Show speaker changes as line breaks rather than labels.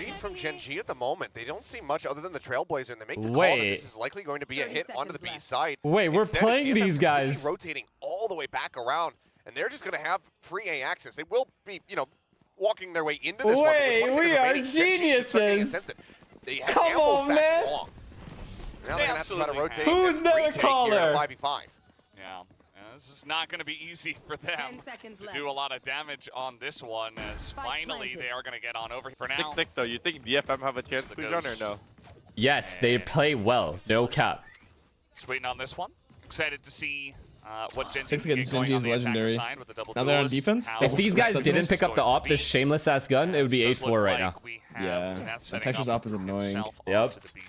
Read from Gen G at the moment. They don't see much other than the Trailblazer, and they make the call that this is likely going to be a hit onto the
seconds
B
left.
side.
Wait, we're
Instead,
playing
DFM
these
completely
guys.
rotating all the way back around, and they're just going to have free A access. They will be, you know, walking their way into this one. but with
Wait,
20 seconds
we are
remaining, Gen G should start getting
geniuses.
They have
Come on, man.
long. Now they're going to have to try to rotate.
Who's
and
the
retake here
caller?
at 5v5.
Yeah, this is not going to be easy for them
seconds
to
left.
do a lot of damage on this one. As
Spike
finally
planted.
they are going to get on over for
Thick,
now.
thick though. You think DFM have a chance to run or no?
Yes, they play well. No cap.
Just waiting on this one. Excited to see uh, what Gen
Six
Z can
against
going
Gen G
on
is
the
legendary.
side with the double
Now they're on defense?
If these guys didn't pick up the
going to
op, this shameless ass gun, it would be
As does
8-4 right
like
now.
Yeah.
Neth
And
setting
Texas op is annoying.
Yep.
onto the B